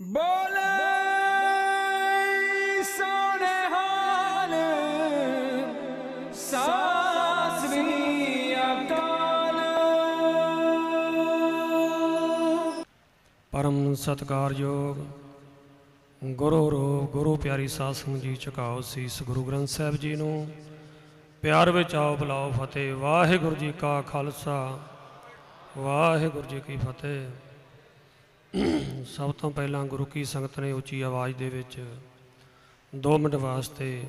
ਬੋਲੇ ਸੋਨੇ ਹਾਲ ਸਾਸਰੀ ਅਕਾਲ। ਪਰਮ ਸਤਿਕਾਰਯੋਗ ਗੁਰੂ ਰੂਪ ਗੁਰੂ ਪਿਆਰੀ ਸਾਧ ਸੰਗਤ ਜੀ, ਝੁਕਾਓ ਸੀਸ ਗੁਰੂ ਗ੍ਰੰਥ ਸਾਹਿਬ ਜੀ ਨੂੰ। ਪਿਆਰ ਵਿੱਚ ਆਓ, ਬੁਲਾਓ ਫਤਿਹ। ਵਾਹਿਗੁਰੂ ਜੀ ਕਾ ਖਾਲਸਾ, ਵਾਹਿਗੁਰੂ ਜੀ ਕੀ ਫਤਿਹ। ਸਭ ਤੋਂ ਪਹਿਲਾਂ ਗੁਰੂ ਕੀ ਸੰਗਤ ਨੇ ਉੱਚੀ ਆਵਾਜ਼ ਦੇ ਵਿੱਚ 2 ਮਿੰਟ ਵਾਸਤੇ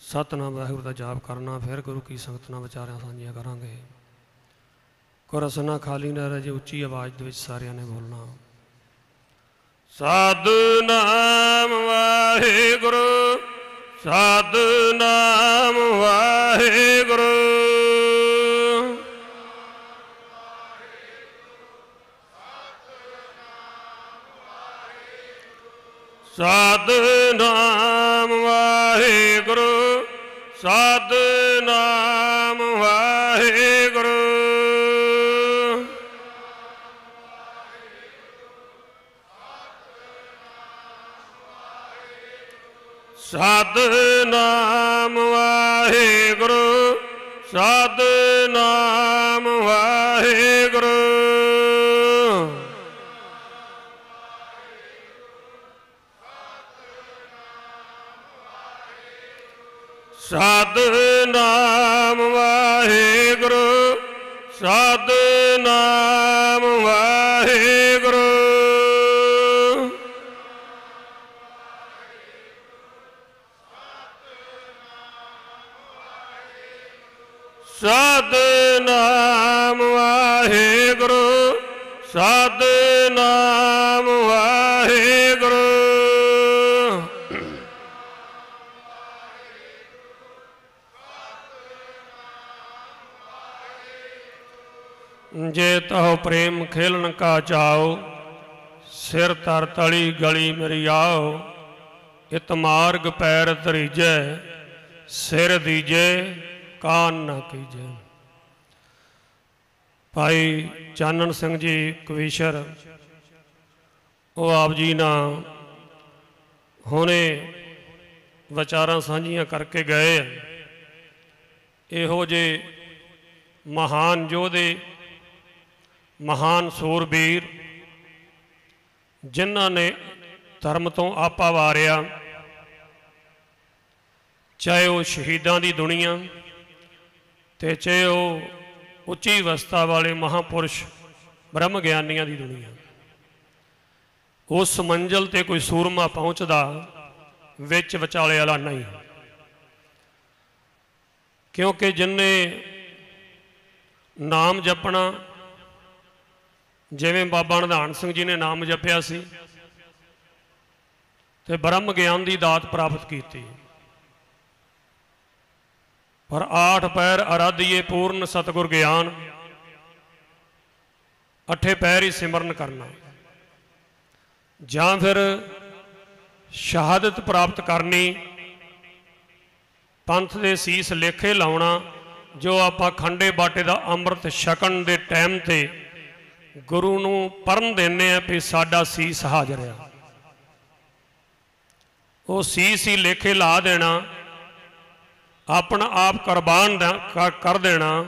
ਸਤਨਾਮ ਵਾਹਿਗੁਰੂ ਦਾ ਜਾਪ ਕਰਨਾ, ਫਿਰ ਗੁਰੂ ਕੀ ਸੰਗਤ ਨਾਲ ਵਿਚਾਰਿਆਂ ਸਾਂਝੀਆਂ ਕਰਾਂਗੇ। ਕੁਰਸਨਾ ਖਾਲੀ ਨਾ ਰਹੇ ਜੇ, ਉੱਚੀ ਆਵਾਜ਼ ਦੇ ਵਿੱਚ ਸਾਰਿਆਂ ਨੇ ਬੋਲਣਾ। ਸਤਨਾਮ ਵਾਹਿਗੁਰੂ ਸਤਨਾਮ ਵਾਹਿਗੁਰੂ। ਸਤਨਾਮ ਵਾਹਿਗੁਰੂ ਸਤਨਾਮ ਵਾਹਿਗੁਰੂ। ਸਤਨਾਮ ਵਾਹਿਗੁਰੂ ਸਤਨਾਮ ਵਾਹਿਗੁਰੂ। ਸਤਨਾਮ ਵਾਹਿਗੁਰੂ ਸਤਨਾਮ ਵਾਹਿਗੁਰੂ। ਜੇ ਤਹੁ ਪ੍ਰੇਮ ਖੇਲਣ ਕਾ ਚਾਓ ਸਿਰ ਤਰ ਤਲੀ ਗਲੀ ਮੇਰੀ ਆਓ। ਇਤ ਮਾਰਗ ਪੈਰ ਧਰੀਜੈ, ਸਿਰ ਦੀਜੈ ਕਾਨ ਨਾ ਕੀਜੈ ਭਾਈ ਚਾਨਣ ਸਿੰਘ ਜੀ ਕਵੀਸ਼ਰ, ਉਹ ਆਪ ਜੀ ਨਾਲ ਹੁਣੇ ਵਿਚਾਰਾਂ ਸਾਂਝੀਆਂ ਕਰਕੇ ਗਏ ਆ। ਇਹੋ ਜੇ ਮਹਾਨ ਯੋਧੇ, ਮਹਾਨ ਸੂਰਬੀਰ, ਜਿਨ੍ਹਾਂ ਨੇ ਧਰਮ ਤੋਂ ਆਪਾ ਵਾਰਿਆ, ਚਾਹੇ ਉਹ ਸ਼ਹੀਦਾਂ ਦੀ ਦੁਨੀਆ ਤੇ ਚਾਹੇ ਉਹ ਉੱਚੀ ਅਵਸਥਾ ਵਾਲੇ ਮਹਾਪੁਰਸ਼ ਬ੍ਰਹਮ ਗਿਆਨੀਆਂ ਦੀ ਦੁਨੀਆ। ਉਸ ਮੰਜ਼ਲ ਤੇ ਕੋਈ ਸੂਰਮਾ ਪਹੁੰਚਦਾ ਵਿੱਚ ਵਿਚਾਲੇ ਵਾਲਾ ਨਹੀਂ। ਕਿਉਂਕਿ ਜਿਨਨੇ ਨਾਮ ਜਪਣਾ, ਜਿਵੇਂ ਬਾਬਾ ਨਿਧਾਨ ਸਿੰਘ ਜੀ ਨੇ ਨਾਮ ਜਪਿਆ ਸੀ, ਤੇ ਬ੍ਰਹਮ ਗਿਆਨ ਦੀ ਦਾਤ ਪ੍ਰਾਪਤ ਕੀਤੀ। ਪਰ ਆਠ ਪੈਰ ਅਰਾਧੀਏ ਪੂਰਨ ਸਤਗੁਰ ਗਿਆਨ। ਅੱਠੇ ਪੈਰ ਹੀ ਸਿਮਰਨ ਕਰਨਾ। ਜਾਂ ਫਿਰ ਸ਼ਹਾਦਤ ਪ੍ਰਾਪਤ ਕਰਨੀ। ਪੰਥ ਦੇ ਸੀਸ ਲੇਖੇ ਲਾਉਣਾ, ਜੋ ਆਪਾਂ ਖੰਡੇ ਬਾਟੇ ਦਾ ਅੰਮ੍ਰਿਤ ਛਕਣ ਦੇ ਟਾਈਮ ਤੇ ਗੁਰੂ ਨੂੰ ਪਰਨ ਦਿੰਨੇ ਆ ਵੀ ਸਾਡਾ ਸੀਸ ਹਾਜ਼ਰ ਆ। ਉਹ ਸੀਸ ਹੀ ਲੇਖੇ ਲਾ ਦੇਣਾ। ਆਪਣਾ ਆਪ ਕੁਰਬਾਨ ਕਰ- ਦੇਣਾ,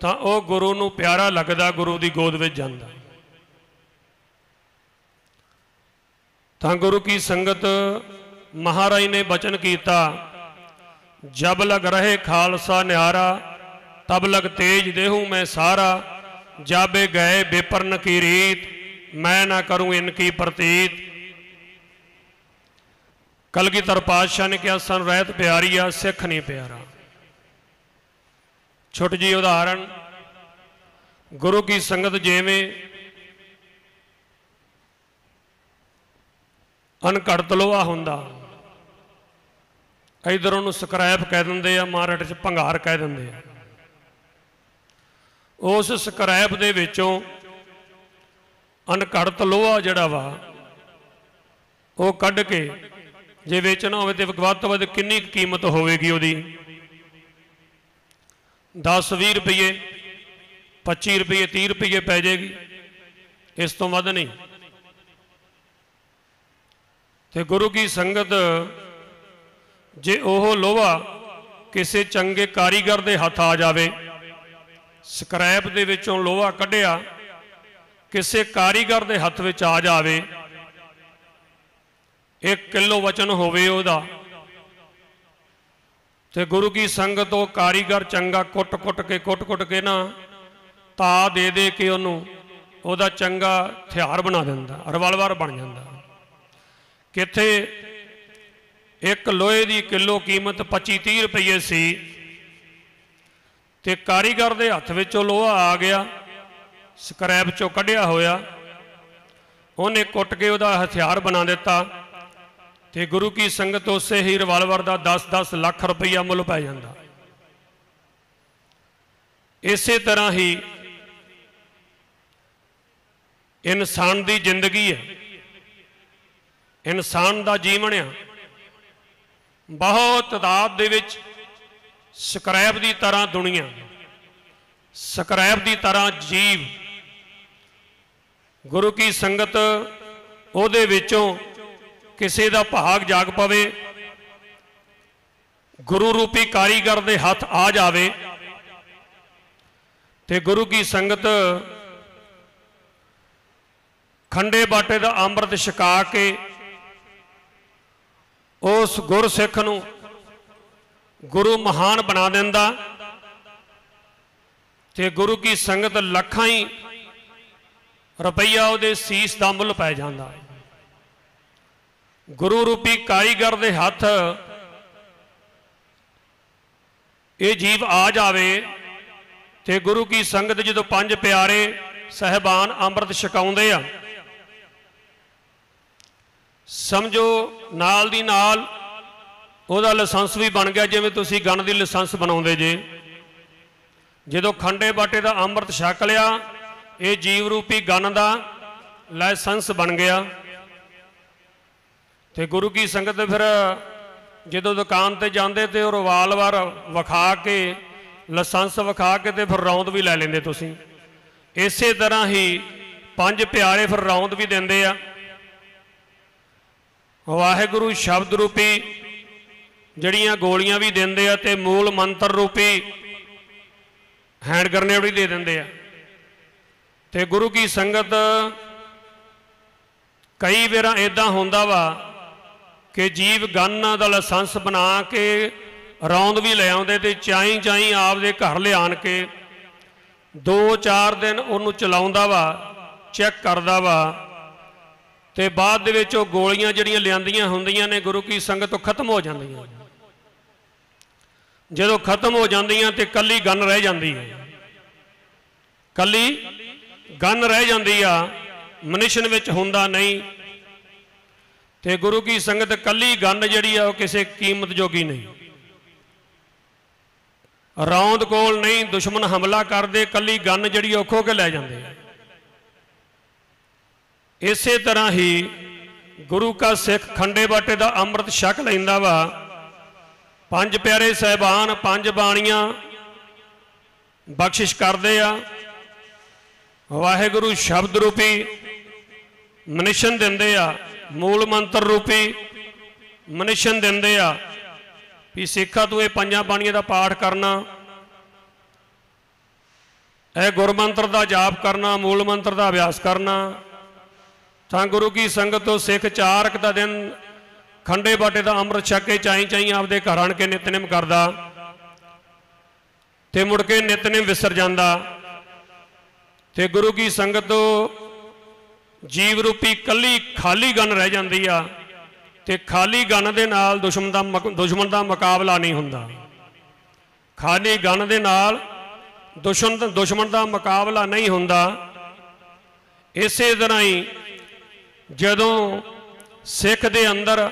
ਤਾਂ ਉਹ ਗੁਰੂ ਨੂੰ ਪਿਆਰਾ ਲੱਗਦਾ, ਗੁਰੂ ਦੀ ਗੋਦ ਵਿੱਚ ਜਾਂਦਾ। ਤਾਂ ਗੁਰੂ ਕੀ ਸੰਗਤ ਮਹਾਰਾਜ ਨੇ ਬਚਨ ਕੀਤਾ, ਜਬ ਲਗ ਰਹੇ ਖਾਲਸਾ ਨਿਆਰਾ ਤਬ ਲਗ ਤੇਜ ਦੇਹੂ ਮੈਂ ਸਾਰਾ, ਜਾਬੇ ਗਏ ਬੇਪਰਨ ਕੀ ਰੀਤ, ਮੈਂ ਨਾ ਕਰੂੰ ਇਨਕੀ ਪ੍ਰਤੀਤ। ਕਲਗੀਧਰ ਪਾਤਸ਼ਾਹ ਨੇ ਕਿਹਾ, ਸਨ ਰਹਿਤ ਪਿਆਰੀ ਆ, ਸਿੱਖ ਨਹੀਂ ਪਿਆਰਾ। ਛੋਟੀ ਜੀ ਉਦਾਹਰਣ, ਗੁਰੂ ਕੀ ਸੰਗਤ ਜਿਵੇਂ ਅਨਕੜਤ ਲੋਹਾ ਹੁੰਦਾ, ਇਧਰ ਉਹਨੂੰ ਸਕ੍ਰੈਪ ਕਹਿ ਦਿੰਦੇ ਆ, ਮਾਰਟ 'ਚ ਭੰਗਾਰ ਕਹਿ ਦਿੰਦੇ ਆ। ਉਸ ਸਕ੍ਰੈਪ ਦੇ ਵਿੱਚੋਂ ਅਨਕੜਤ ਲੋਹਾ ਜਿਹੜਾ ਵਾ, ਉਹ ਕੱਢ ਕੇ ਜੇ ਵੇਚਣਾ ਹੋਵੇ ਤੇ ਵੱਧ ਤੋਂ ਵੱਧ ਕਿੰਨੀ ਕੁ ਕੀਮਤ ਹੋਵੇਗੀ ਉਹਦੀ? 10 20 ਰੁਪਏ 25 ਰੁਪਏ 30 ਰੁਪਏ ਪੈ ਜਾਏਗੀ। ਇਸ ਤੋਂ ਵੱਧ ਨਹੀਂ। ਤੇ ਗੁਰੂ ਕੀ ਸੰਗਤ, ਜੇ ਉਹ ਲੋਹਾ ਕਿਸੇ ਚੰਗੇ ਕਾਰੀਗਰ ਦੇ ਹੱਥ ਆ ਜਾਵੇ, ਸਕ੍ਰੈਪ ਦੇ ਵਿੱਚੋਂ ਲੋਹਾ ਕੱਢਿਆ, ਕਿਸੇ ਕਾਰੀਗਰ ਦੇ ਹੱਥ ਵਿੱਚ ਆ ਜਾਵੇ 1 ਕਿਲੋ ਵਚਨ ਹੋਵੇ ਉਹਦਾ। ਤੇ ਗੁਰੂ ਕੀ ਸੰਗਤ ਉਹ ਕਾਰੀਗਰ ਚੰਗਾ ਕੁੱਟ-ਕੁੱਟ ਕੇ ਕੁੱਟ-ਕੁੱਟ ਕੇ ਨਾ ਤਾ ਦੇ ਦੇ ਕੇ ਉਹਨੂੰ ਉਹਦਾ ਚੰਗਾ ਹਥਿਆਰ ਬਣਾ ਦਿੰਦਾ ਰਿਵਾਲਵਰ ਬਣ ਜਾਂਦਾ। ਕਿੱਥੇ ਇੱਕ ਲੋਹੇ ਦੀ ਕਿਲੋ ਕੀਮਤ 25 30 ਰੁਪਏ ਸੀ, ਤੇ ਕਾਰੀਗਰ ਦੇ ਹੱਥ ਵਿੱਚੋਂ ਲੋਹਾ ਆ ਗਿਆ, ਸਕ੍ਰੈਪ ਚੋਂ ਕੱਢਿਆ ਹੋਇਆ। ਉਹਨੇ ਕੁੱਟ ਕੇ ਉਹਦਾ ਹਥਿਆਰ ਬਣਾ ਦਿੱਤਾ। ਤੇ ਗੁਰੂ ਕੀ ਸੰਗਤ ਉਸੇ ਹੀ ਰਿਵਾਲਵਰ ਦਾ 10-10 ਲੱਖ ਰੁਪਈਆ ਮੁੱਲ ਪੈ ਜਾਂਦਾ। ਇਸੇ ਤਰ੍ਹਾਂ ਹੀ ਇਨਸਾਨ ਦੀ ਜ਼ਿੰਦਗੀ ਹੈ। ਇਨਸਾਨ ਦਾ ਜੀਵਨ ਆ। ਬਹੁਤ ਤਦਾਦ ਦੇ ਵਿੱਚ ਸਕ੍ਰੈਪ ਦੀ ਤਰ੍ਹਾਂ ਦੁਨੀਆ, ਸਕ੍ਰੈਪ ਦੀ ਤਰ੍ਹਾਂ ਜੀਵ। ਗੁਰੂ ਕੀ ਸੰਗਤ ਉਹਦੇ ਵਿੱਚੋਂ ਕਿਸੇ ਦਾ ਭਾਗ ਜਾਗ ਪਵੇ, ਗੁਰੂ ਰੂਪੀ ਕਾਰੀਗਰ ਦੇ ਹੱਥ ਆ ਜਾਵੇ ਤੇ ਗੁਰੂ ਕੀ ਸੰਗਤ ਖੰਡੇ ਬਾਟੇ ਦਾ ਅੰਮ੍ਰਿਤ ਛਕਾ ਕੇ ਉਸ ਗੁਰਸਿੱਖ ਨੂੰ ਗੁਰੂ ਮਹਾਨ ਬਣਾ ਦਿੰਦਾ ਤੇ ਗੁਰੂ ਕੀ ਸੰਗਤ ਲੱਖਾਂ ਹੀ ਰੁਪਈਆ ਉਹਦੇ ਸੀਸ ਦਾ ਮੁੱਲ ਪੈ ਜਾਂਦਾ ਗੁਰੂ ਰੂਪੀ ਕਾਰੀਗਰ ਦੇ ਹੱਥ ਇਹ ਜੀਵ ਆ ਜਾਵੇ ਤੇ ਗੁਰੂ ਕੀ ਸੰਗਤ ਜਦੋਂ ਪੰਜ ਪਿਆਰੇ ਸਹਿਬਾਨ ਅੰਮ੍ਰਿਤ ਛਕਾਉਂਦੇ ਆ, ਸਮਝੋ ਨਾਲ ਦੀ ਨਾਲ ਉਹਦਾ ਲਾਇਸੈਂਸ ਵੀ ਬਣ ਗਿਆ, ਜਿਵੇਂ ਤੁਸੀਂ ਗਣ ਦੀ ਲਾਇਸੈਂਸ ਬਣਾਉਂਦੇ ਜੇ। ਜਦੋਂ ਖੰਡੇ ਬਾਟੇ ਦਾ ਅੰਮ੍ਰਿਤ ਛਕ ਲਿਆ, ਇਹ ਜੀਵ ਰੂਪੀ ਗਣ ਦਾ ਲਾਇਸੈਂਸ ਬਣ ਗਿਆ। ਤੇ ਗੁਰੂ ਕੀ ਸੰਗਤ ਫਿਰ ਜਦੋਂ ਦੁਕਾਨ ਤੇ ਜਾਂਦੇ ਤੇ ਉਹ ਰਿਵਾਲਵਰ ਵਿਖਾ ਕੇ, ਲਾਇਸੈਂਸ ਵਿਖਾ ਕੇ ਤੇ ਫਿਰ ਰੌਂਦ ਵੀ ਲੈ ਲੈਂਦੇ ਤੁਸੀਂ। ਇਸੇ ਤਰ੍ਹਾਂ ਹੀ ਪੰਜ ਪਿਆਰੇ ਫਿਰ ਰੌਂਦ ਵੀ ਦਿੰਦੇ ਆ। ਵਾਹਿਗੁਰੂ ਸ਼ਬਦ ਰੂਪੀ ਜਿਹੜੀਆਂ ਗੋਲੀਆਂ ਵੀ ਦਿੰਦੇ ਆ ਤੇ ਮੂਲ ਮੰਤਰ ਰੂਪੀ ਹੈਂਡ ਗ੍ਰਨੇਡ ਵੀ ਦੇ ਦਿੰਦੇ ਆ। ਤੇ ਗੁਰੂ ਕੀ ਸੰਗਤ ਕਈ ਵਾਰਾਂ ਇਦਾਂ ਹੁੰਦਾ ਵਾ ਕਿ ਜੀਵ ਗੰਨ ਦਾ ਲਾਇਸੈਂਸ ਬਣਾ ਕੇ ਰੌਂਦ ਵੀ ਲੈ ਆਉਂਦੇ ਤੇ ਚਾਈ ਚਾਈ ਆਪਦੇ ਘਰ ਲਿਆਣ ਕੇ 2-4 ਦਿਨ ਉਹਨੂੰ ਚਲਾਉਂਦਾ ਵਾ, ਚੈੱਕ ਕਰਦਾ ਵਾ ਤੇ ਬਾਅਦ ਦੇ ਵਿੱਚ ਉਹ ਗੋਲੀਆਂ ਜਿਹੜੀਆਂ ਲਿਆਂਦੀਆਂ ਹੁੰਦੀਆਂ ਨੇ ਗੁਰੂ ਕੀ ਸੰਗਤ ਤੋਂ ਖਤਮ ਹੋ ਜਾਂਦੀਆਂ। ਜਦੋਂ ਖਤਮ ਹੋ ਜਾਂਦੀਆਂ ਤੇ ਕੱਲੀ ਗਨ ਰਹਿ ਜਾਂਦੀ ਹੈ। ਕੱਲੀ ਗਨ ਰਹਿ ਜਾਂਦੀ ਆ, ਮਨਿਸ਼ਨ ਵਿੱਚ ਹੁੰਦਾ ਨਹੀਂ ਤੇ ਗੁਰੂ ਕੀ ਸੰਗਤ ਕੱਲੀ ਗੰਨ ਜਿਹੜੀ ਆ ਉਹ ਕਿਸੇ ਕੀਮਤ ਜੋਗੀ ਨਹੀਂ। ਰੌਂਦ ਕੋਲ ਨਹੀਂ, ਦੁਸ਼ਮਣ ਹਮਲਾ ਕਰਦੇ, ਕੱਲੀ ਗੰਨ ਜਿਹੜੀ ਉਹ ਖੋ ਕੇ ਲੈ ਜਾਂਦੇ ਇਸੇ ਤਰ੍ਹਾਂ ਹੀ ਗੁਰੂ ਕਾ ਸਿੱਖ ਖੰਡੇ ਬਾਟੇ ਦਾ ਅੰਮ੍ਰਿਤ ਛਕ ਲੈਂਦਾ ਵਾ। ਪੰਜ ਪਿਆਰੇ ਸਹਿਬਾਨ, ਪੰਜ ਬਾਣੀਆਂ ਬਖਸ਼ਿਸ਼ ਕਰਦੇ ਆ। ਵਾਹਿਗੁਰੂ ਸ਼ਬਦ ਰੂਪੀ ਮਨਿਸ਼ਨ ਦਿੰਦੇ ਆ। ਮੂਲ ਮੰਤਰ ਰੂਪੀ ਮਨਿਸ਼ਨ ਦਿੰਦੇ ਆ ਵੀ ਸਿੱਖਾ ਤੂੰ ਇਹ ਪੰਜਾਂ ਬਾਣੀਆਂ ਦਾ ਪਾਠ ਕਰਨਾ, ਇਹ ਗੁਰਮੰਤਰ ਦਾ ਜਾਪ ਕਰਨਾ, ਮੂਲ ਮੰਤਰ ਦਾ ਅਭਿਆਸ ਕਰਨਾ, ਤਾਂ ਗੁਰੂ ਕੀ ਸੰਗਤ ਤੋਂ ਸਿੱਖ ਚਾਰਕ ਦਾ ਦਿਨ ਖੰਡੇ ਬਾਟੇ ਦਾ ਅੰਮ੍ਰਿਤ ਛਕ ਕੇ ਚਾਈ ਚਾਈ ਆਪਦੇ ਘਰ ਆਣ ਕੇ ਨਿਤਨੇਮ ਕਰਦਾ ਤੇ ਮੁੜ ਕੇ ਨਿਤਨੇਮ ਵਿਸਰ ਜਾਂਦਾ ਤੇ ਗੁਰੂ ਕੀ ਸੰਗਤ ਤੋਂ ਜੀਵ ਰੂਪੀ ਕੱਲੀ ਖਾਲੀ ਗਨ ਰਹਿ ਜਾਂਦੀ ਆ ਤੇ ਖਾਲੀ ਗਨ ਦੇ ਨਾਲ ਦੁਸ਼ਮਣ ਦਾ ਦੁਸ਼ਮਣ ਦਾ ਮੁਕਾਬਲਾ ਨਹੀਂ ਹੁੰਦਾ। ਖਾਲੀ ਗਨ ਦੇ ਨਾਲ ਦੁਸ਼ਮਣ ਦੁਸ਼ਮਣ ਦਾ ਮੁਕਾਬਲਾ ਨਹੀਂ ਹੁੰਦਾ। ਇਸੇ ਤਰ੍ਹਾਂ ਹੀ ਜਦੋਂ ਸਿੱਖ ਦੇ ਅੰਦਰ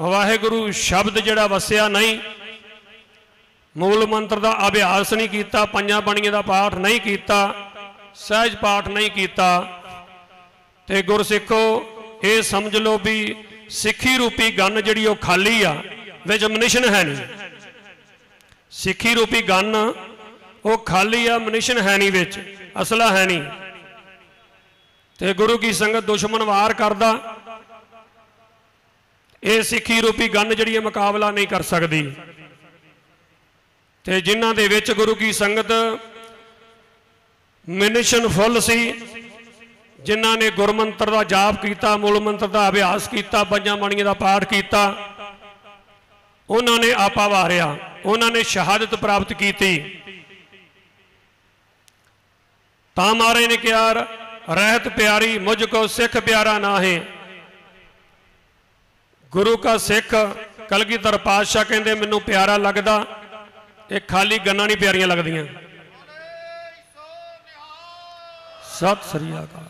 ਵਾਹਿਗੁਰੂ ਸ਼ਬਦ ਜਿਹੜਾ ਵਸਿਆ ਨਹੀਂ, ਮੂਲ ਮੰਤਰ ਦਾ ਅਭਿਆਸ ਨਹੀਂ ਕੀਤਾ, ਪੰਜਾਂ ਬਾਣੀਆਂ ਦਾ ਪਾਠ ਨਹੀਂ ਕੀਤਾ, ਸਹਿਜ ਪਾਠ ਨਹੀਂ ਕੀਤਾ ਤੇ ਗੁਰਸਿੱਖੋ, ਇਹ ਸਮਝ ਲਓ ਵੀ ਸਿੱਖੀ ਰੂਪੀ ਗੰਨ ਜਿਹੜੀ ਉਹ ਖਾਲੀ ਆ, ਵਿੱਚ ਮਨਿਸ਼ਨ ਹੈ ਨਹੀਂ। ਸਿੱਖੀ ਰੂਪੀ ਗੰਨ ਉਹ ਖਾਲੀ ਆ ਮਨਿਸ਼ਨ ਹੈ ਨਹੀਂ ਵਿੱਚ, ਅਸਲਾ ਹੈ ਨਹੀਂ। ਤੇ ਗੁਰੂ ਕੀ ਸੰਗਤ ਦੁਸ਼ਮਣ ਵਾਰ ਕਰਦਾ, ਇਹ ਸਿੱਖੀ ਰੂਪੀ ਗੰਨ ਜਿਹੜੀ ਇਹ ਮੁਕਾਬਲਾ ਨਹੀਂ ਕਰ ਸਕਦੀ। ਤੇ ਜਿਨ੍ਹਾਂ ਦੇ ਵਿੱਚ ਗੁਰੂ ਕੀ ਸੰਗਤ ਮਿਨਿਸ਼ਨ ਫੁੱਲ ਸੀ ਜਿਨ੍ਹਾਂ ਨੇ ਗੁਰਮੰਤਰ ਦਾ ਜਾਪ ਕੀਤਾ ਮੂਲ ਮੰਤਰ ਦਾ ਅਭਿਆਸ ਕੀਤਾ ਪੰਜਾਂ ਬਾਣੀਆਂ ਦਾ ਪਾਠ ਕੀਤਾ ਉਹਨਾਂ ਨੇ ਆਪਾ ਵਾਰਿਆ ਉਹਨਾਂ ਨੇ ਸ਼ਹਾਦਤ ਪ੍ਰਾਪਤ ਕੀਤੀ। ਤਾਂ ਮਾਰੇ ਨੇ ਕਿਹਾ ਰਹਿਤ ਪਿਆਰੀ ਮੁਝ ਕੋ ਸਿੱਖ ਪਿਆਰਾ ਨਾਹੇ। ਗੁਰੂ ਕਾ ਸਿੱਖ ਕਲਗੀਧਰ ਪਾਤਸ਼ਾਹ ਕਹਿੰਦੇ ਮੈਨੂੰ ਪਿਆਰਾ ਲੱਗਦਾ ਇਹ ਖਾਲੀ ਗੰਨਾਂ ਨਹੀਂ ਪਿਆਰੀਆਂ ਲੱਗਦੀਆਂ। ਸਤਿ ਸ੍ਰੀ ਅਕਾਲ।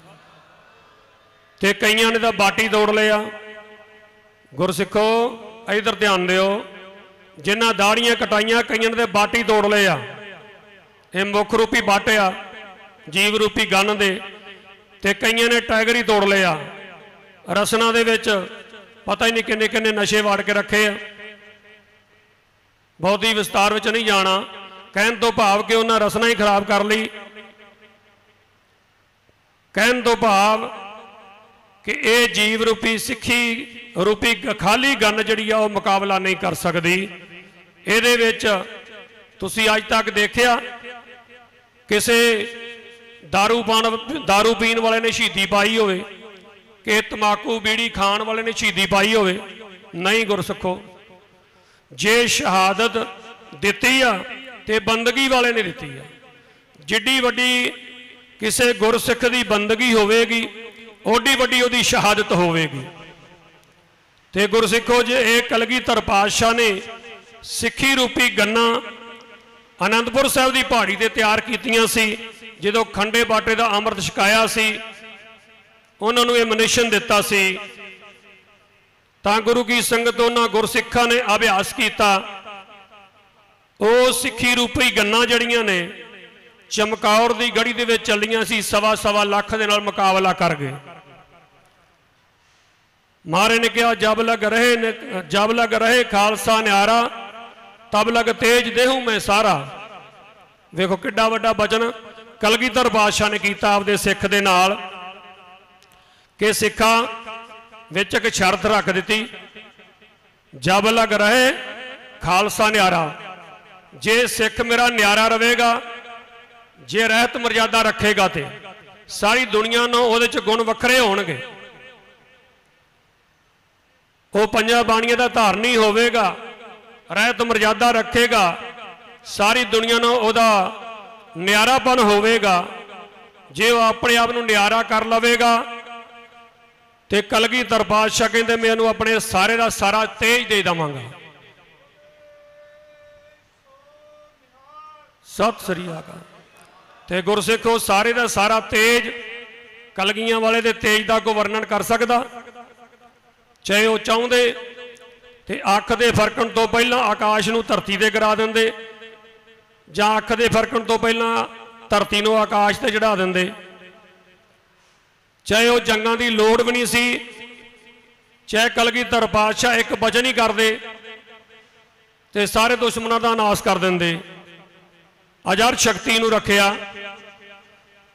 ਤੇ ਕਈਆਂ ਨੇ ਤਾਂ ਬਾਟੀ ਤੋੜ ਲਿਆ ਗੁਰਸਿੱਖੋ, ਇਧਰ ਧਿਆਨ ਦਿਓ, ਜਿਨ੍ਹਾਂ ਦਾੜੀਆਂ ਕਟਾਈਆਂ, ਕਈਆਂ ਨੇ ਤੇ ਬਾਟੀ ਤੋੜ ਲਏ ਆ। ਇਹ ਮੁੱਖ ਰੂਪੀ ਬਾਟਿਆ ਜੀਵ ਰੂਪੀ ਗੰਨ ਦੇ, ਤੇ ਕਈਆਂ ਨੇ ਟਾਈਗਰ ਹੀ ਤੋੜ ਲਏ ਆ। ਰਸਨਾ ਦੇ ਵਿੱਚ ਪਤਾ ਹੀ ਨਹੀਂ ਕਿੰਨੇ ਕਿੰਨੇ ਨਸ਼ੇ ਵਾੜ ਕੇ ਰੱਖੇ ਆ। ਬਹੁਤੀ ਵਿਸਤਾਰ ਵਿੱਚ ਨਹੀਂ ਜਾਣਾ। ਕਹਿਣ ਤੋਂ ਭਾਵ ਕਿ ਉਹਨਾਂ ਰਸਨਾ ਹੀ ਖਰਾਬ ਕਰ ਲਈ। ਕਹਿਣ ਤੋਂ ਭਾਵ ਕਿ ਇਹ ਜੀਵ ਰੂਪੀ ਸਿੱਖੀ ਰੂਪੀ ਗ- ਖਾਲੀ ਗੰਨ ਜਿਹੜੀ ਆ ਉਹ ਮੁਕਾਬਲਾ ਨਹੀਂ ਕਰ ਸਕਦੀ ਇਹਦੇ ਵਿੱਚ ਤੁਸੀਂ ਅੱਜ ਤੱਕ ਦੇਖਿਆ ਕਿਸੇ दारू ਪਾਣ दारू ਪੀਣ ਵਾਲੇ ਨੇ ਸ਼ਹੀਦੀ ਪਾਈ ਹੋਵੇ ਕਿ ਤਮਾਕੂ ਬੀੜੀ ਖਾਣ ਵਾਲੇ ਨੇ ਸ਼ਹੀਦੀ ਪਾਈ ਹੋਵੇ ਨਹੀਂ ਗੁਰਸਿੱਖੋ ਜੇ ਸ਼ਹਾਦਤ ਦਿੱਤੀ ਆ ਤੇ ਬੰਦਗੀ ਵਾਲੇ ਨੇ ਦਿੱਤੀ ਆ ਜਿੱਡੀ ਵੱਡੀ ਕਿਸੇ ਗੁਰਸਿੱਖ ਦੀ ਬੰਦਗੀ ਹੋਵੇਗੀ ਓਡੀ ਵੱਡੀ ਉਹਦੀ ਸ਼ਹਾਦਤ ਹੋਵੇਗੀ। ਤੇ ਗੁਰਸਿੱਖੋ ਜੇ, ਇਹ ਕਲਗੀਧਰ ਪਾਤਸ਼ਾਹ ਨੇ ਸਿੱਖੀ ਰੂਪੀ ਗੰਨਾ ਅਨੰਦਪੁਰ ਸਾਹਿਬ ਦੀ ਪਹਾੜੀ ਤੇ ਤਿਆਰ ਕੀਤੀਆਂ ਸੀ, ਜਦੋਂ ਖੰਡੇ ਬਾਟੇ ਦਾ ਅੰਮ੍ਰਿਤ ਛਕਾਇਆ ਸੀ, ਉਹਨਾਂ ਨੂੰ ਇਹ ਮਨਿਸ਼ਨ ਦਿੱਤਾ ਸੀ। ਤਾਂ ਗੁਰੂ ਕੀ ਸੰਗਤ ਉਹਨਾਂ ਗੁਰਸਿੱਖਾਂ ਨੇ ਅਭਿਆਸ ਕੀਤਾ। ਉਹ ਸਿੱਖੀ ਰੂਪੀ ਗੰਨਾ ਜਿਹੜੀਆਂ ਨੇ, ਚਮਕੌਰ ਦੀ ਗੜੀ ਦੇ ਵਿੱਚ ਚੱਲੀਆਂ ਸੀ ਸਵਾ ਸਵਾ ਲੱਖ ਦੇ ਨਾਲ ਮੁਕਾਬਲਾ ਕਰ ਗਏ। ਮਾਰੇ ਨੇ ਕਿਹਾ, ਜਬ ਲਗ ਰਹੇ ਨੇ, ਜਬ ਲਗ ਰਹੇ ਖਾਲਸਾ ਨਿਆਰਾ ਤਬ ਲਗ ਤੇਜ ਦੇਹੂ ਮੈਂ ਸਾਰਾ। ਵੇਖੋ ਕਿੱਡਾ ਵੱਡਾ ਬਚਨ ਕਲਗੀਧਰ ਬਾਦਸ਼ਾਹ ਨੇ ਕੀਤਾ ਆਪਦੇ ਸਿੱਖ ਦੇ ਨਾਲ, ਕਿ ਸਿੱਖਾਂ ਵਿੱਚ ਇੱਕ ਸ਼ਰਤ ਰੱਖ ਦਿੱਤੀ, ਜਬ ਲਗ ਰਹੇ ਖਾਲਸਾ ਨਿਆਰਾ ਜੇ ਸਿੱਖ ਮੇਰਾ ਨਿਆਰਾ ਰਹੇਗਾ ਜੇ ਰਹਿਤ ਮਰਜ਼ਾਦਾ ਰੱਖੇਗਾ ਤੇ, ਸਾਰੀ ਦੁਨੀਆ ਨੂੰ ਉਹਦੇ ਚ ਗੁਣ ਵੱਖਰੇ ਹੋਣਗੇ। ਉਹ ਪੰਜਾਂ ਬਾਣੀਆਂ ਦਾ ਧਾਰਨੀ ਹੋਵੇਗਾ, ਰਹਿਤ ਮਰਜ਼ਾਦਾ ਰੱਖੇਗਾ, ਸਾਰੀ ਦੁਨੀਆ ਨੂੰ ਉਹਦਾ ਨਿਆਰਾਪਨ ਹੋਵੇਗਾ, ਜੇ ਉਹ ਆਪਣੇ ਆਪ ਨੂੰ ਨਿਆਰਾ ਕਰ ਲਵੇਗਾ। ਤੇ ਕਲਗੀਧਰ ਬਾਦਸ਼ਾਹ ਕਹਿੰਦੇ, ਮੈਂ ਇਹਨੂੰ ਆਪਣੇ ਸਾਰੇ ਦਾ ਸਾਰਾ ਤੇਜ ਦੇ ਦਵਾਂਗਾ। ਸਤਿ ਸ੍ਰੀ ਅਕਾਲ। ਤੇ ਗੁਰਸਿੱਖੋ ਸਾਰੇ ਦਾ ਸਾਰਾ ਤੇਜ ਕਲਗੀਆਂ ਵਾਲੇ ਦੇ ਤੇਜ ਦਾ ਕੋ ਵਰਣਨ ਕਰ ਸਕਦਾ। ਚਾਹੇ ਉਹ ਚਾਹੁੰਦੇ ਤੇ ਅੱਖ ਦੇ ਫਰਕਣ ਤੋਂ ਪਹਿਲਾਂ ਆਕਾਸ਼ ਨੂੰ ਧਰਤੀ ਤੇ ਗਿਰਾ ਦਿੰਦੇ, ਜਾਂ ਅੱਖ ਦੇ ਫਰਕਣ ਤੋਂ ਪਹਿਲਾਂ ਧਰਤੀ ਨੂੰ ਆਕਾਸ਼ ਤੇ ਚੜਾ ਦਿੰਦੇ। ਚਾਹੇ ਉਹ ਜੰਗਾਂ ਦੀ ਲੋੜ ਵੀ ਨਹੀਂ ਸੀ, ਚਾਹੇ ਕਲਗੀਧਰ ਪਾਤਸ਼ਾਹ ਇੱਕ ਬਚਨ ਹੀ ਕਰਦੇ ਤੇ ਸਾਰੇ ਦੁਸ਼ਮਣਾਂ ਦਾ ਨਾਸ਼ ਕਰ ਦਿੰਦੇ। ਅਜਰ ਸ਼ਕਤੀ ਨੂੰ ਰੱਖਿਆ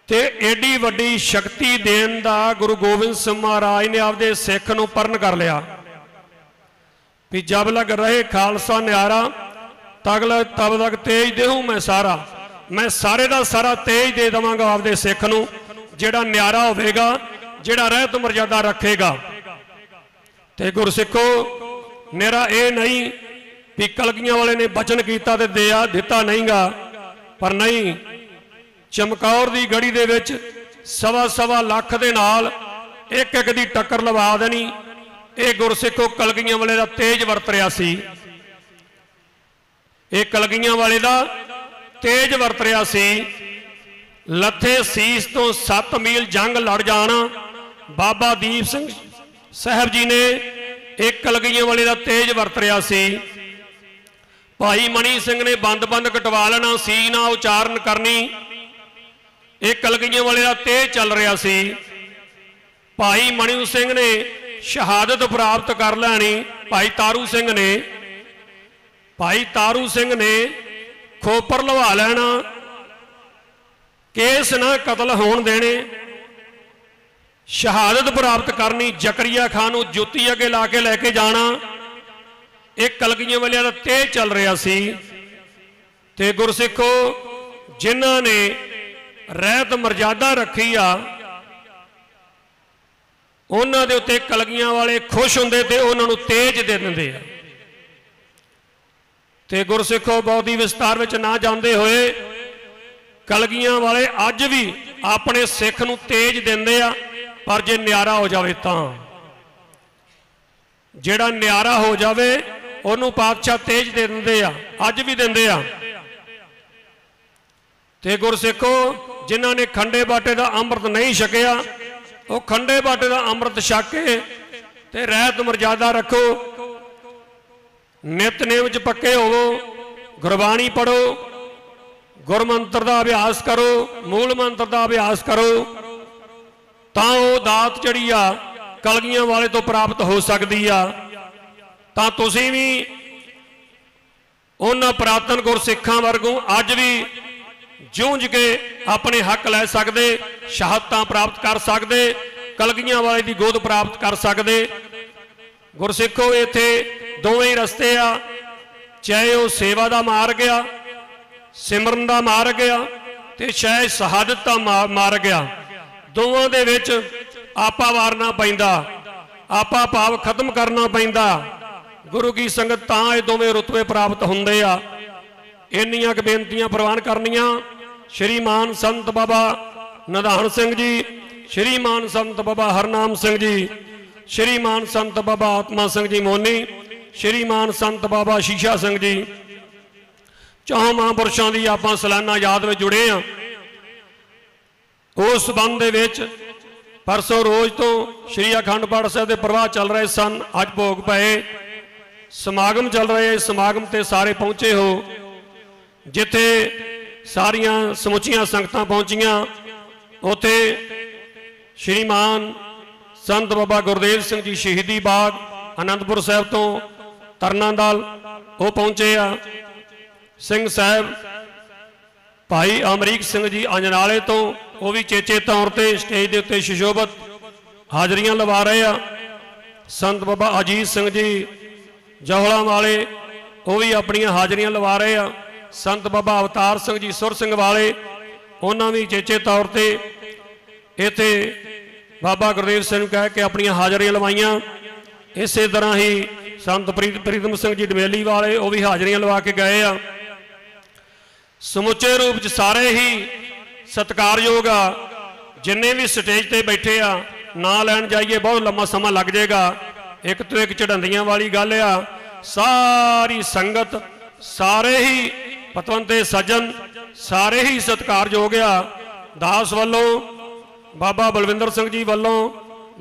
ਤੇ ਏਡੀ ਵੱਡੀ ਸ਼ਕਤੀ ਦੇਣ ਦਾ ਗੁਰੂ ਗੋਬਿੰਦ ਸਿੰਘ ਮਹਾਰਾਜ ਨੇ ਆਪਦੇ ਸਿੱਖ ਨੂੰ ਪਰਨ ਕਰ ਲਿਆ। ਵੀ ਜਬ ਲਗ ਰਹੇ ਖਾਲਸਾ ਨਿਆਰਾ ਤਗਲ ਤਬ ਤੱਕ ਤੇਜ ਦੇਹੂ ਮੈਂ ਸਾਰਾ। ਮੈਂ ਸਾਰੇ ਦਾ ਸਾਰਾ ਤੇਜ ਦੇ ਦਵਾਂਗਾ ਆਪਦੇ ਸਿੱਖ ਨੂੰ, ਜਿਹੜਾ ਨਿਆਰਾ ਹੋਵੇਗਾ, ਜਿਹੜਾ ਰਹਿਤ ਮਰਜ਼ਾਦਾ ਰੱਖੇਗਾ। ਤੇ ਗੁਰਸਿੱਖੋ, ਮੇਰਾ ਇਹ ਨਹੀਂ ਵੀ ਕਲਗੀਆਂ ਵਾਲੇ ਨੇ ਬਚਨ ਕੀਤਾ ਤੇ ਦਿਆ ਦਿੱਤਾ ਨਹੀਂਗਾ, ਪਰ ਨਹੀਂ ਚਮਕੌਰ ਦੀ ਗੜੀ ਦੇ ਵਿੱਚ ਸਵਾ ਸਵਾ ਲੱਖ ਦੇ ਨਾਲ ਇੱਕ ਇੱਕ ਦੀ ਟੱਕਰ ਲਵਾ ਦੇਣੀ। ਇਹ ਗੁਰਸਿੱਖੋ ਕਲਗੀਆਂ ਵਾਲੇ ਦਾ ਤੇਜ ਵਰਤ ਰਿਆ ਸੀ। ਇਹ ਕਲਗੀਆਂ ਵਾਲੇ ਦਾ ਤੇਜ ਵਰਤ ਰਿਆ ਸੀ। ਲੱਥੇ ਸੀਸ ਤੋਂ 7 ਮੀਲ ਜੰਗ ਲੜ ਜਾਣਾ। ਬਾਬਾ ਦੀਪ ਸਿੰਘ ਸਾਹਿਬ ਜੀ ਨੇ ਇਹ ਕਲਗੀਆਂ ਵਾਲੇ ਦਾ ਤੇਜ ਵਰਤ ਰਿਆ ਸੀ। ਭਾਈ ਮਣੀ ਸਿੰਘ ਨੇ ਬੰਦ-ਬੰਦ ਕਟਵਾ ਲੈਣਾ ਸੀ, ਨਾ ਉਚਾਰਨ ਕਰਨੀ। ਇਹ ਕਲਗੀਆਂ ਵਾਲੇ ਦਾ ਤੇਜ ਚੱਲ ਰਿਹਾ ਸੀ। ਭਾਈ ਮਣੀ ਸਿੰਘ ਨੇ ਸ਼ਹਾਦਤ ਪ੍ਰਾਪਤ ਕਰ ਲੈਣੀ। ਭਾਈ ਤਾਰੂ ਸਿੰਘ ਨੇ। ਭਾਈ ਤਾਰੂ ਸਿੰਘ ਨੇ ਖੋਪਰ ਲਵਾ ਲੈਣਾ। ਕੇਸ ਨਾ ਕਤਲ ਹੋਣ ਦੇਣੇ। ਸ਼ਹਾਦਤ ਪ੍ਰਾਪਤ ਕਰਨੀ, ਜ਼ਕਰੀਆ ਖਾਨ ਨੂੰ ਜੁੱਤੀ ਅੱਗੇ ਲਾ ਕੇ ਲੈ ਕੇ ਜਾਣਾ। ਇਹ ਕਲਗੀਆਂ ਵਾਲਿਆਂ ਦਾ ਤੇਜ ਚੱਲ ਰਿਹਾ ਸੀ। ਤੇ ਗੁਰਸਿੱਖੋ, ਜਿਨ੍ਹਾਂ ਨੇ ਰਹਿਤ ਮਰਜ਼ਾਦਾ ਰੱਖੀ ਆ। ਉਹਨਾਂ ਦੇ ਉੱਤੇ ਕਲਗੀਆਂ ਵਾਲੇ ਖੁਸ਼ ਹੁੰਦੇ ਤੇ ਉਹਨਾਂ ਨੂੰ ਤੇਜ ਦੇ ਦਿੰਦੇ ਆ। ਤੇ ਗੁਰਸਿੱਖੋ ਬਹੁਤੀ ਵਿਸਤਾਰ ਵਿੱਚ ਨਾ ਜਾਂਦੇ ਹੋਏ ਕਲਗੀਆਂ ਵਾਲੇ ਅੱਜ ਵੀ ਆਪਣੇ ਸਿੱਖ ਨੂੰ ਤੇਜ ਦਿੰਦੇ ਆ, ਪਰ ਜੇ ਨਿਆਰਾ ਹੋ ਜਾਵੇ ਤਾਂ। ਜਿਹੜਾ ਨਿਆਰਾ ਹੋ ਜਾਵੇ, ਉਹਨੂੰ ਪਾਤਸ਼ਾਹ ਤੇਜ ਦੇ ਦਿੰਦੇ ਆ, ਅੱਜ ਵੀ ਦਿੰਦੇ ਆ। ਤੇ ਗੁਰਸਿੱਖੋ ਜਿਨ੍ਹਾਂ ਨੇ ਖੰਡੇ ਬਾਟੇ ਦਾ ਅੰਮ੍ਰਿਤ ਨਹੀਂ ਛਕਿਆ, ਉਹ ਖੰਡੇ ਬਾਟੇ ਦਾ ਅੰਮ੍ਰਿਤ ਛਕ ਕੇ ਤੇ ਰਹਿਤ ਮਰਜ਼ਾਦਾ ਰੱਖੋ। ਨਿਤਨੇਮ ਚ ਪੱਕੇ ਹੋਵੋ, ਗੁਰਬਾਣੀ ਪੜੋ ਗੁਰਮੰਤਰ ਦਾ ਅਭਿਆਸ ਕਰੋ, ਮੂਲ ਮੰਤਰ ਦਾ ਅਭਿਆਸ ਕਰੋ। ਤਾਂ ਉਹ ਦਾਤ ਜਿਹੜੀ ਆ, ਕਲਗੀਆਂ ਵਾਲੇ ਤੋਂ ਪ੍ਰਾਪਤ ਹੋ ਸਕਦੀ ਆ। ਤਾਂ ਤੁਸੀਂ ਵੀ ਉਹਨਾਂ ਪ੍ਰਾਤਨ ਗੁਰਸਿੱਖਾਂ ਵਰਗੋਂ ਅੱਜ ਵੀ ਜੂਝ ਕੇ ਆਪਣੇ ਹੱਕ ਲੈ ਸਕਦੇ, ਸ਼ਹਾਦਤਾਂ ਪ੍ਰਾਪਤ ਕਰ ਸਕਦੇ, ਕਲਗੀਆਂ ਵਾਲੇ ਦੀ ਗੋਦ ਪ੍ਰਾਪਤ ਕਰ ਸਕਦੇ। ਗੁਰਸਿੱਖੋ, ਇੱਥੇ ਦੋਵੇਂ ਹੀ ਰਸਤੇ ਆ। ਚਾਹੇ ਉਹ ਸੇਵਾ ਦਾ ਮਾਰਗ ਆ, ਸਿਮਰਨ ਦਾ ਮਾਰਗ ਆ ਤੇ ਚਾਹੇ ਸ਼ਹਾਦਤ ਦਾ ਮਾ- ਮਾਰਗ ਆ। ਦੋਵਾਂ ਦੇ ਵਿੱਚ ਆਪਾ ਵਾਰਨਾ ਪੈਂਦਾ, ਆਪਾ ਭਾਵ ਖਤਮ ਕਰਨਾ ਪੈਂਦਾ। ਗੁਰੂ ਕੀ ਸੰਗਤ ਤਾਂ ਇਹ ਦੋਵੇਂ ਰੁਤਬੇ ਪ੍ਰਾਪਤ ਹੁੰਦੇ ਆ। ਇੰਨੀਆਂ ਕੁ ਬੇਨਤੀਆਂ ਪ੍ਰਵਾਨ ਕਰਨੀਆਂ। ਸ਼੍ਰੀਮਾਨ ਸੰਤ ਬਾਬਾ ਨਿਧਾਨ ਸਿੰਘ ਜੀ, ਸ਼੍ਰੀਮਾਨ ਸੰਤ ਬਾਬਾ ਹਰਨਾਮ ਸਿੰਘ ਜੀ, ਸ਼੍ਰੀਮਾਨ ਸੰਤ ਬਾਬਾ ਆਤਮਾ ਸਿੰਘ ਜੀ ਮੋਨੀ, ਸ਼੍ਰੀਮਾਨ ਸੰਤ ਬਾਬਾ ਸ਼ੀਸ਼ਾ ਸਿੰਘ ਜੀ। ਚੌਹਾਂ ਮਹਾਂਪੁਰਸ਼ਾਂ ਦੀ ਆਪਾਂ ਸਾਲਾਨਾ ਯਾਦ ਵਿੱਚ ਜੁੜੇ ਆ। ਉਸ ਸੰਬੰਧ ਦੇ ਵਿੱਚ ਪਰਸੋਂ ਰੋਜ਼ ਤੋਂ ਸ਼੍ਰੀ ਅਖੰਡ ਪਾਠ ਸਾਹਿਬ ਦੇ ਪ੍ਰਵਾਹ ਚੱਲ ਰਹੇ ਸਨ। ਅੱਜ ਭੋਗ ਪਏ। ਸਮਾਗਮ ਚੱਲ ਰਹੇ ਸਮਾਗਮ ਤੇ ਸਾਰੇ ਪਹੁੰਚੇ ਹੋ। ਜਿੱਥੇ ਸਾਰੀਆਂ ਸਮੁੱਚੀਆਂ ਸੰਗਤਾਂ ਪਹੁੰਚੀਆਂ। ਉੱਥੇ ਸ਼੍ਰੀਮਾਨ ਸੰਤ ਬਾਬਾ ਗੁਰਦੇਵ ਸਿੰਘ ਜੀ ਸ਼ਹੀਦੀ ਬਾਗ, ਅਨੰਦਪੁਰ ਸਾਹਿਬ ਤੋਂ ਤਰਨਾ ਦਲ ਉਹ ਪਹੁੰਚੇ ਆ। ਸਿੰਘ ਸਾਹਿਬ, ਭਾਈ ਅਮਰੀਕ ਸਿੰਘ ਜੀ ਅੰਜਨਾਲੇ ਤੋਂ ਉਹ ਵੀ ਚੇਚੇ ਤੌਰ ਤੇ ਸਟੇਜ ਦੇ ਉੱਤੇ ਸ਼ਿਸ਼ੋਭਤ ਹਾਜ਼ਰੀਆਂ ਲਵਾ ਰਹੇ ਆ। ਸੰਤ ਬਾਬਾ ਅਜੀਤ ਸਿੰਘ ਜੀ ਜਹਲਾ ਵਾਲੇ ਉਹ ਵੀ ਆਪਣੀਆਂ ਹਾਜ਼ਰੀਆਂ ਲਵਾ ਰਹੇ ਆ। ਸੰਤ ਬਾਬਾ ਅਵਤਾਰ ਸਿੰਘ ਜੀ ਸੁਰ ਸਿੰਘ ਵਾਲੇ, ਉਹਨਾਂ ਵੀ ਚੇਚੇ ਤੌਰ ਤੇ ਇੱਥੇ ਬਾਬਾ ਗੁਰਦੇਵ ਸਿੰਘ ਨੂੰ ਕਹਿ ਕੇ ਆਪਣੀਆਂ ਹਾਜ਼ਰੀਆਂ ਲਵਾਈਆਂ। ਇਸੇ ਤਰ੍ਹਾਂ ਹੀ ਸੰਤ ਪ੍ਰੀਤ ਪ੍ਰੀਤਮ ਸਿੰਘ ਜੀ ਡਮੇਲੀ ਵਾਲੇ ਉਹ ਵੀ ਹਾਜ਼ਰੀਆਂ ਲਵਾ ਕੇ ਗਏ ਆ। ਸਮੁੱਚੇ ਰੂਪ ਚ ਸਾਰੇ ਹੀ ਸਤਿਕਾਰਯੋਗ ਆ। ਜਿੰਨੇ ਵੀ ਸਟੇਜ ਤੇ ਬੈਠੇ ਆ, ਨਾ ਲੈਣ ਜਾਈਏ, ਬਹੁਤ ਲੰਮਾ ਸਮਾਂ ਲੱਗ ਜਾਏਗਾ। ਇੱਕ ਤੋਂ ਇੱਕ ਚੜੰਦੀਆਂ ਵਾਲੀ ਗੱਲ ਆ। ਸਾਰੀ ਸੰਗਤ ਸਾਰੇ ਹੀ ਪਤਵੰਤੇ ਸੱਜਣ, ਸਾਰੇ ਹੀ ਸਤਿਕਾਰਯੋਗ ਆ। ਦਾਸ ਵੱਲੋਂ, ਬਾਬਾ ਬਲਵਿੰਦਰ ਸਿੰਘ ਜੀ ਵੱਲੋਂ,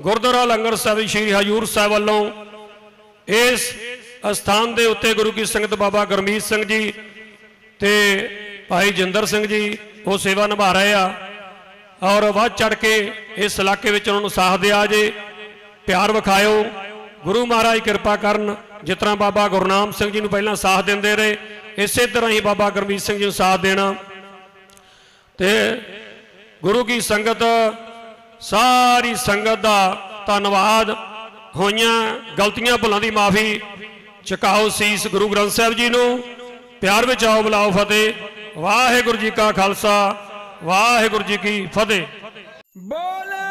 ਗੁਰਦੁਆਰਾ ਲੰਗਰ ਸਾਹਿਬ ਸ਼੍ਰੀ ਹਜੂਰ ਸਾਹਿਬ ਵੱਲੋਂ, ਇਸ ਅਸਥਾਨ ਦੇ ਉੱਤੇ ਗੁਰੂ ਕੀ ਸੰਗਤ ਬਾਬਾ ਗੁਰਮੀਤ ਸਿੰਘ ਜੀ ਤੇ ਭਾਈ ਜਿੰਦਰ ਸਿੰਘ ਜੀ, ਉਹ ਸੇਵਾ ਨਿਭਾ ਰਹੇ ਆ। ਔਰ ਵੱਧ ਚੜ ਕੇ ਇਸ ਇਲਾਕੇ ਵਿੱਚ ਉਹਨਾਂ ਨੂੰ ਸਾਥ ਦਿਆ ਜੇ। ਪਿਆਰ ਵਿਖਾਇਓ। ਗੁਰੂ ਮਹਾਰਾਜ ਕਿਰਪਾ ਕਰਨ, ਜਿਸ ਤਰ੍ਹਾਂ ਬਾਬਾ ਗੁਰਨਾਮ ਸਿੰਘ ਜੀ ਨੂੰ ਪਹਿਲਾਂ ਸਾਥ ਦਿੰਦੇ ਰਹੇ ਇਸੇ ਤਰ੍ਹਾਂ ਹੀ ਬਾਬਾ ਗੁਰਮੀਤ ਸਿੰਘ ਜੀ ਨੂੰ ਸਾਥ ਦੇਣਾ ਤੇ ਗੁਰੂ ਕੀ ਸੰਗਤ, ਸਾਰੀ ਸੰਗਤ ਦਾ ਧੰਨਵਾਦ। ਹੋਈਆਂ ਗਲਤੀਆਂ, ਭੁੱਲਾਂ ਦੀ ਮਾਫੀ ਚੁਕਾਓ ਸੀਸ ਗੁਰੂ ਗ੍ਰੰਥ ਸਾਹਿਬ ਜੀ ਨੂੰ। ਪਿਆਰ ਵਿੱਚ ਆਓ, ਬੁਲਾਓ ਫਤਿਹ। ਵਾਹਿਗੁਰੂ ਜੀ ਕਾ ਖਾਲਸਾ, ਵਾਹਿਗੁਰੂ ਜੀ ਕੀ ਫਤਿਹ। बोल